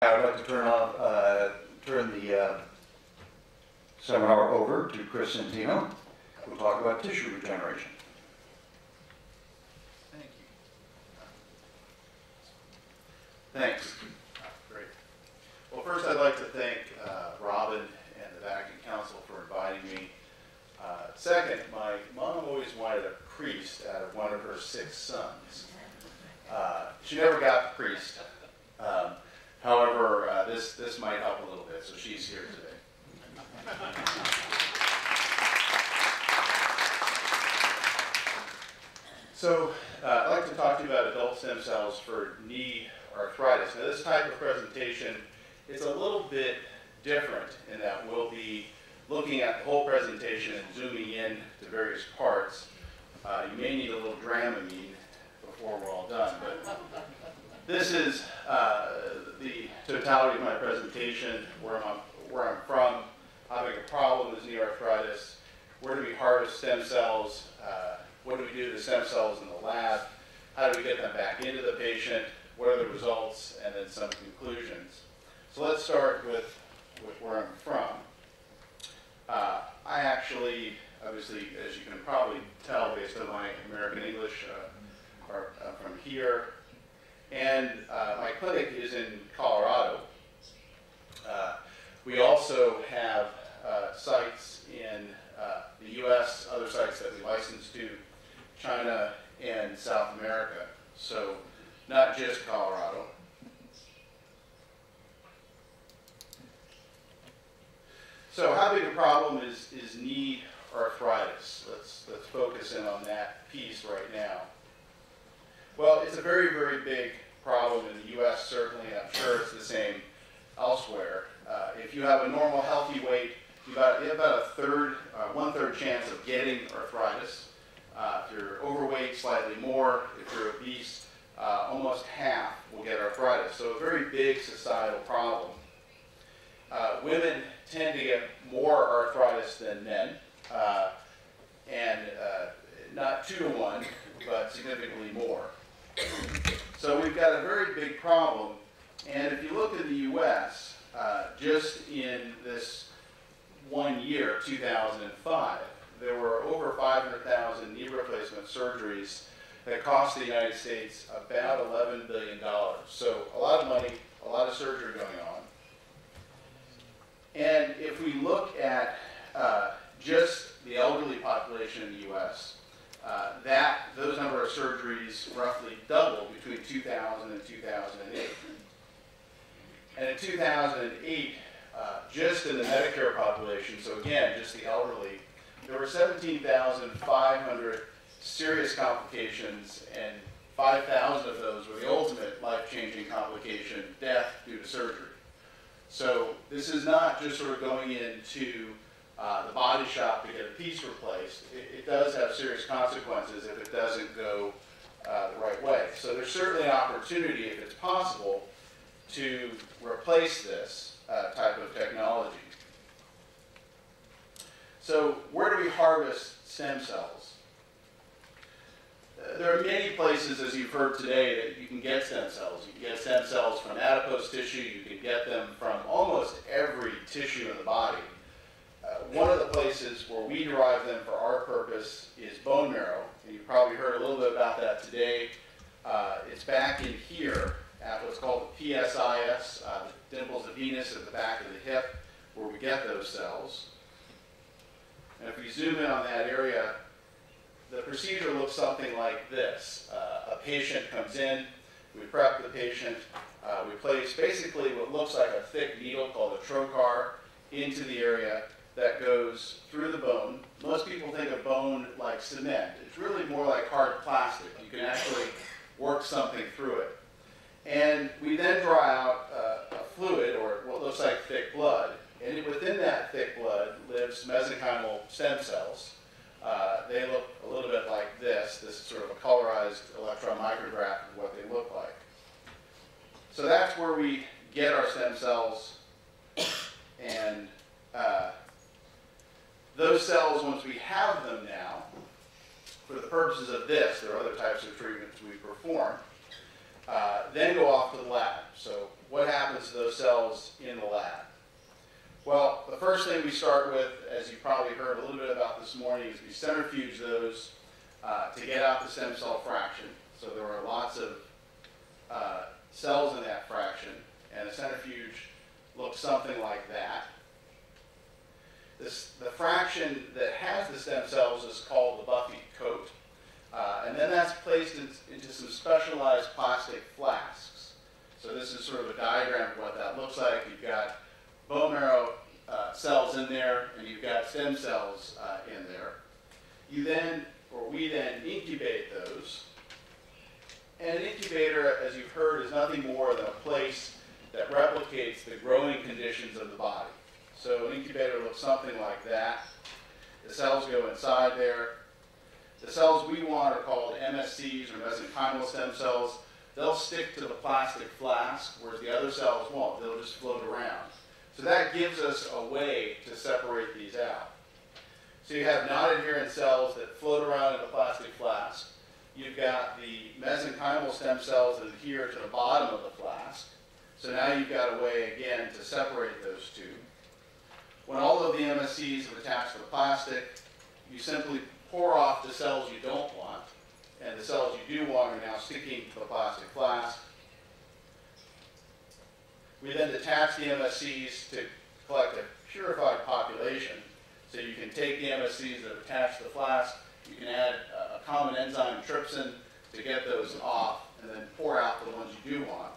I would like to turn off, uh, turn the uh, seminar over to Chris Centeno, who'll talk about tissue regeneration. Thank you. Thanks. Great. Well, first I'd like to thank uh, Robin and the Vatican Council for inviting me. Uh, Second, my mom always wanted a priest out of one of her six sons. Uh, She never got the priest. However, uh, this, this might help a little bit, so she's here today. So, uh, I'd like to talk to you about adult stem cells for knee arthritis. Now, this type of presentation is a little bit different in that we'll be looking at the whole presentation and zooming in to various parts. Uh, you may need a little Dramamine before we're all done, but this is uh, the totality of my presentation, where I'm, where I'm from, having a problem is knee arthritis, where do we harvest stem cells, uh, what do we do to stem cells in the lab, how do we get them back into the patient, what are the results, and then some conclusions. So let's start with, with where I'm from. Uh, I actually, obviously, as you can probably tell based on my American English, uh, are uh, from here. And uh, my clinic is in Colorado. Uh, we also have uh, sites in uh, the U.S., other sites that we license to, China, and South America. So not just Colorado. So how big a problem is, is knee arthritis? Let's, let's focus in on that piece right now. Well, it's a very, very big problem in the U.S. certainly, and I'm sure it's the same elsewhere. Uh, if you have a normal healthy weight, you have about a third, uh, one-third chance of getting arthritis. Uh, if you're overweight, slightly more. If you're obese, uh, almost half will get arthritis. So a very big societal problem. Uh, women tend to get more arthritis than men, uh, and not two to one, but significantly more. So we've got a very big problem, and if you look at the U.S., uh, just in this one year, 2005, there were over 500,000 knee replacement surgeries that cost the United States about $11 billion. So a lot of money, a lot of surgery going on. And if we look at uh, just the elderly population in the U.S., uh, that those number of surgeries roughly doubled between 2000 and 2008. And in 2008, uh, just in the Medicare population, so again, just the elderly, there were 17,500 serious complications, and 5,000 of those were the ultimate life-changing complication, death due to surgery. So this is not just sort of going into uh, the body shop to get a piece replaced. It, it, does have serious consequences if it doesn't go uh, the right way. So there's certainly an opportunity, if it's possible, to replace this uh, type of technology. So where do we harvest stem cells? Uh, there are many places, as you've heard today, that you can get stem cells. You can get stem cells from adipose tissue. You can get them from almost every tissue in the body. One of the places where we derive them for our purpose is bone marrow. And you've probably heard a little bit about that today. Uh, it's back in here at what's called the PSIS, uh, the dimples of Venus at the back of the hip, where we get those cells. And if we zoom in on that area, the procedure looks something like this. Uh, a patient comes in, we prep the patient, uh, we place basically what looks like a thick needle called a trocar into the area that goes through the bone. Most people think of bone like cement. It's really more like hard plastic. You can actually work something through it. And we then draw out uh, a fluid, or what looks like thick blood, and within that thick blood lives mesenchymal stem cells. Uh, they look a little bit like this. This is sort of a colorized electron micrograph of what they look like. So that's where we get our stem cells, and uh, those cells, once we have them now, for the purposes of this, there are other types of treatments we perform, uh, then go off to the lab. So what happens to those cells in the lab? Well, the first thing we start with, as you probably heard a little bit about this morning, is we centrifuge those uh, to get out the stem cell fraction. So there are lots of uh, cells in that fraction, and a centrifuge looks something like that. This, the fraction that has the stem cells is called the buffy coat. Uh, and then that's placed in, into some specialized plastic flasks. So this is sort of a diagram of what that looks like. You've got bone marrow uh, cells in there, and you've got stem cells uh, in there. You then, or we then, incubate those. And an incubator, as you've heard, is nothing more than a place that replicates the growing conditions of the body. So an incubator looks something like that. The cells go inside there. The cells we want are called MSCs or mesenchymal stem cells. They'll stick to the plastic flask, whereas the other cells won't. They'll just float around. So that gives us a way to separate these out. So you have non-adherent cells that float around in the plastic flask. You've got the mesenchymal stem cells that adhere to the bottom of the flask. So now you've got a way, again, to separate those two. When all of the MSCs have attached to the plastic, you simply pour off the cells you don't want, and the cells you do want are now sticking to the plastic flask. We then detach the MSCs to collect a purified population. So you can take the MSCs that are attached to the flask, you can add a common enzyme trypsin to get those off, and then pour out the ones you do want.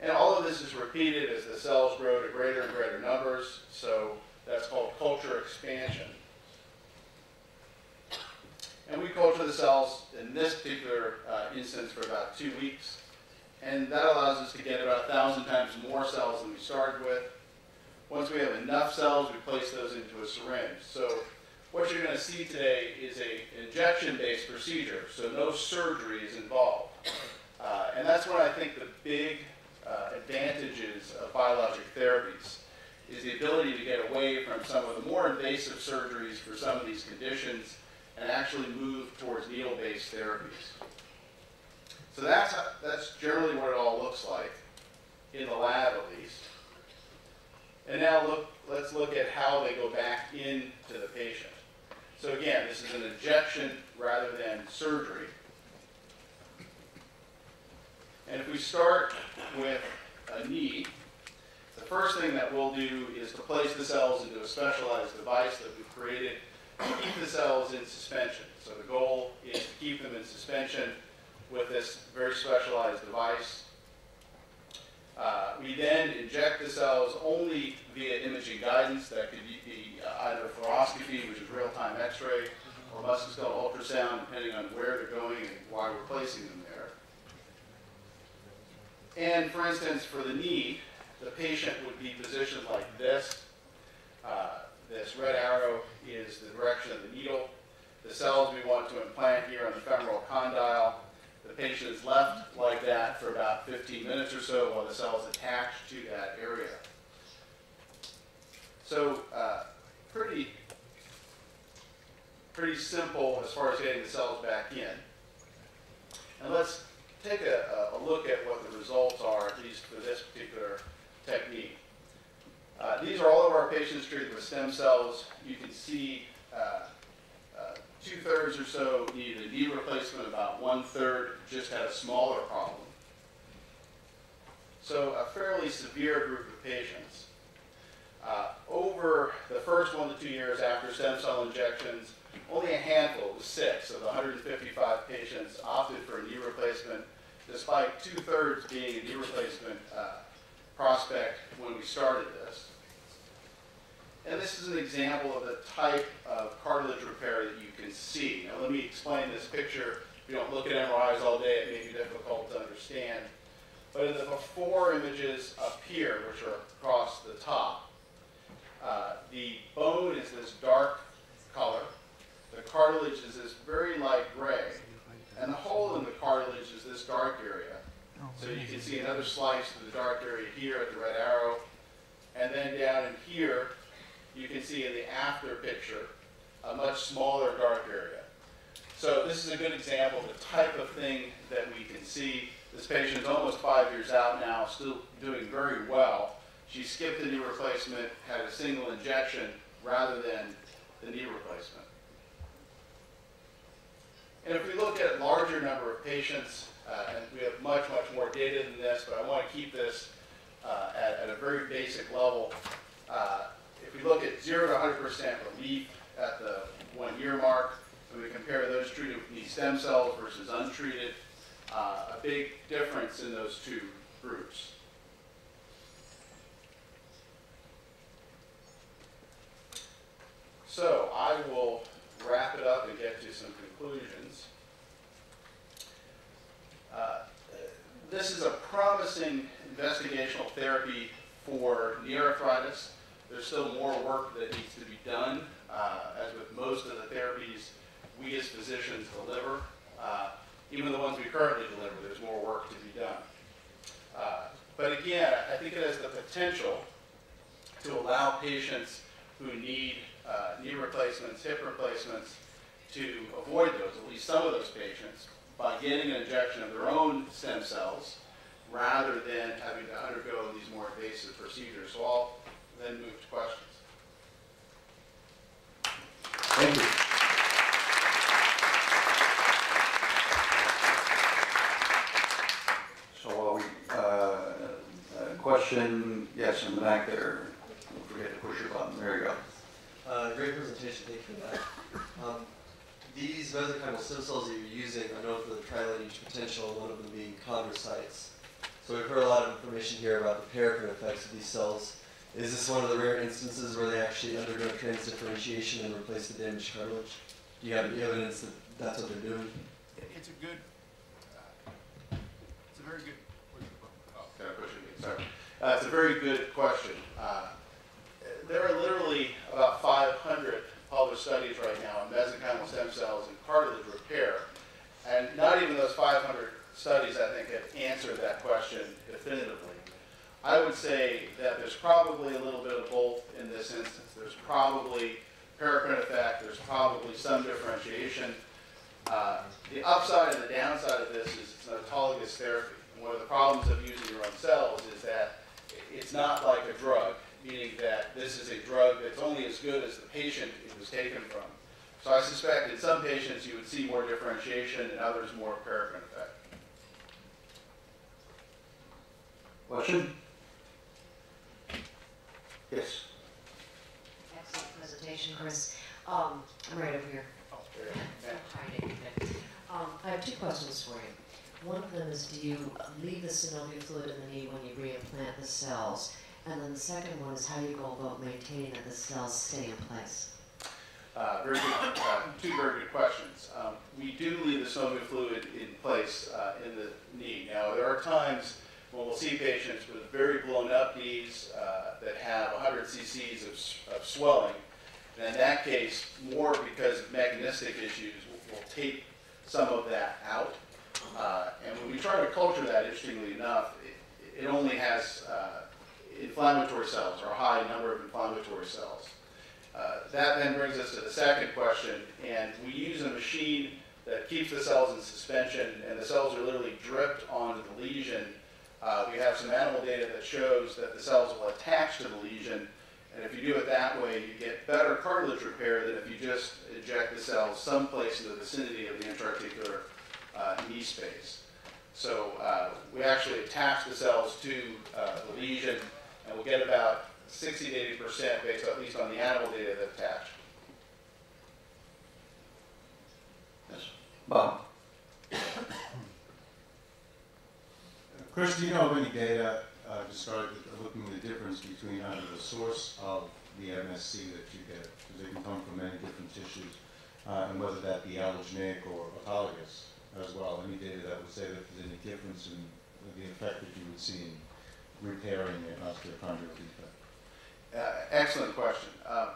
And all of this is repeated as the cells grow to greater and greater numbers, so that's called culture expansion. And we culture the cells in this particular uh, instance for about two weeks, and that allows us to get about a thousand times more cells than we started with. Once we have enough cells, we place those into a syringe. So what you're going to see today is a injection-based procedure, so no surgery is involved. Uh, and that's when I think the big uh, advantages of biologic therapies is the ability to get away from some of the more invasive surgeries for some of these conditions and actually move towards needle-based therapies. So that's, that's generally what it all looks like, in the lab at least. And now look, let's look at how they go back into the patient. So again, this is an injection rather than surgery. And if we start with a knee, first thing that we'll do is to place the cells into a specialized device that we've created to keep the cells in suspension. So the goal is to keep them in suspension with this very specialized device. Uh, we then inject the cells only via imaging guidance. That could be uh, either fluoroscopy, which is real-time x-ray, or musculoskeletal ultrasound, depending on where they're going and why we're placing them there. And for instance, for the knee, the patient would be positioned like this. Uh, this red arrow is the direction of the needle. The cells we want to implant here on the femoral condyle. The patient is left like that for about 15 minutes or so while the cell is attached to that area. So uh, pretty, pretty simple as far as getting the cells back in. And let's take a, a look at what the results are, at least for this particular technique. Uh, these are all of our patients treated with stem cells. You can see uh, uh, two-thirds or so needed a knee replacement, about one-third just had a smaller problem. So a fairly severe group of patients. Uh, over the first one to two years after stem cell injections, only a handful, six of the 155 patients opted for a knee replacement, despite two-thirds being a knee replacement uh, prospect when we started this. And this is an example of the type of cartilage repair that you can see. Now let me explain this picture. If you don't look at MRIs all day, it may be difficult to understand. But in the before images up here, which are across the top, uh, the bone is this dark color. The cartilage is this very light gray. And the hole in the cartilage is this dark area. Oh, so you can see another slice of the dark area here at the red arrow. And then down in here, you can see in the after picture a much smaller dark area. So this is a good example of the type of thing that we can see. This patient is almost five years out now, still doing very well. She skipped the knee replacement, had a single injection rather than the knee replacement. And if we look at a larger number of patients, uh, and we have much, much more data than this, but I want to keep this uh, at, at a very basic level. Uh, if we look at 0 to 100% relief at the one year mark, and we compare those treated with these stem cells versus untreated, uh, a big difference in those two groups. So I will wrap it up and get to some conclusions. Uh, This is a promising investigational therapy for knee arthritis. There's still more work that needs to be done. Uh, As with most of the therapies we as physicians deliver, uh, even the ones we currently deliver, there's more work to be done. Uh, But again, I think it has the potential to allow patients who need uh, knee replacements, hip replacements, to avoid those, at least some of those patients, by getting an injection of their own stem cells rather than having to undergo these more invasive procedures. So I'll then move to questions. Thank you. So while we, uh, uh, question, yes, in the back there, don't forget to push your button, there you go. Uh, great presentation, thank you for that. Um, these mesenchymal stem cells that you're using are known for the tri-lineage potential, one of them being chondrocytes. So we've heard a lot of information here about the paracrine effects of these cells. Is this one of the rare instances where they actually undergo transdifferentiation and replace the damaged cartilage? Do you have any evidence that that's what they're doing? It's a good, uh, it's a very good, oh, can I push it again? Sorry. Uh, it's a very good question. Uh, There are literally about 500 published studies right now on mesenchymal stem cells and cartilage repair. And not even those 500 studies, I think, have answered that question definitively. I would say that there's probably a little bit of both in this instance. There's probably paracrine effect, there's probably some differentiation. Uh, The upside and the downside of this is it's an autologous therapy. And one of the problems of using your own cells is that it's not like a drug, meaning that this is a drug that's only as good as the patient it was taken from. So I suspect in some patients you would see more differentiation, in others more paracrine effect. Question? Yes. Excellent presentation, Chris. Um, I'm right over here. Oh, there you go. Um, I have two questions for you. One of them is, do you leave the synovial fluid in the knee when you reimplant the cells? And then the second one is how do you go about maintaining that the cells stay in place. Uh, Very good, uh, two very good questions. Um, We do leave the synovial fluid in place uh, in the knee. Now, there are times we'll see patients with very blown-up knees uh, that have 100 cc's of of swelling. And in that case, more because of mechanistic issues, we'll- we'll some of that out. Uh, And when we try to culture that, interestingly enough, it- it only has uh, inflammatory cells or a high number of inflammatory cells. Uh, That then brings us to the second question, and we use a machine that keeps the cells in suspension, and the cells are literally dripped onto the lesion. Uh, We have some animal data that shows that the cells will attach to the lesion, and if you do it that way, you get better cartilage repair than if you just inject the cells someplace in the vicinity of the intraarticular uh, knee space. So uh, we actually attach the cells to uh, the lesion, and we'll get about 60 to 80 percent based at least on the animal data that attached. Yes. Bob? Chris, do you know of any data, uh, to start looking at the difference between either the source of the MSC that you get, because they can come from many different tissues, uh, and whether that be allogeneic or autologous as well? Any data that would say that there's any difference in the effect that you would see in repairing an osteochondral defect? Uh, Excellent question. Uh,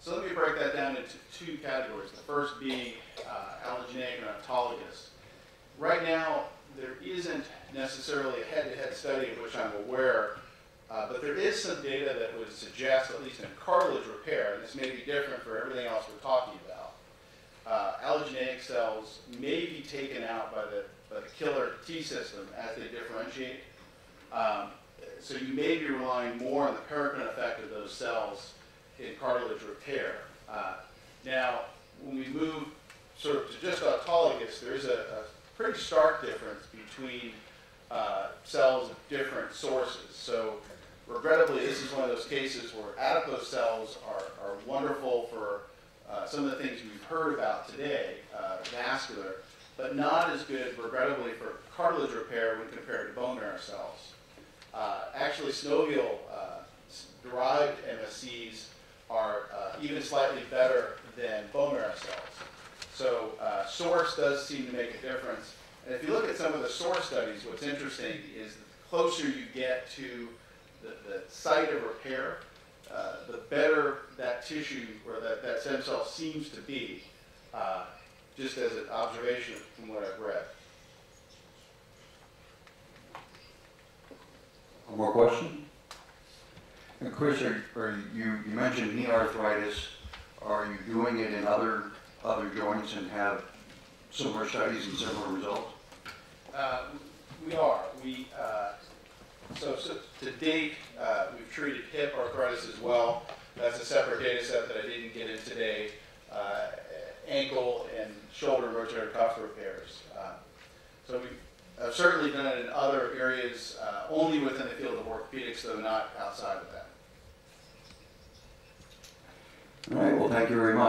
So let me break that down into two categories. The first being uh, allogeneic and autologous. Right now, there isn't necessarily a head-to-head study of which I'm aware, uh, but there is some data that would suggest, at least in cartilage repair, and this may be different for everything else we're talking about, uh, allogeneic cells may be taken out by the, by the killer T system as they differentiate. Um, so you may be relying more on the paracrine effect of those cells in cartilage repair. Uh, now, when we move sort of to just autologous, there's a, a pretty stark difference between uh, cells of different sources. So regrettably, this is one of those cases where adipose cells are, are wonderful for uh, some of the things we've heard about today, uh, vascular, but not as good, regrettably, for cartilage repair when compared to bone marrow cells. Uh, actually, synovial uh, derived MSCs are uh, even slightly better than bone marrow cells. So uh, source does seem to make a difference. And if you look at some of the source studies, what's interesting is the closer you get to the, the site of repair, uh, the better that tissue or that, that stem cell seems to be, uh, just as an observation from what I've read. One more question? And Chris, are, are you, you mentioned knee arthritis. Are you doing it in other, other joints and have similar studies and similar results? Uh, We are. We, uh, so, so to date, uh, we've treated hip arthritis as well. That's a separate data set that I didn't get in today. Uh, Ankle and shoulder rotator cuff repairs. Uh, So we've uh, certainly done it in other areas, uh, only within the field of orthopedics, though not outside of that. All right, well, thank you very much.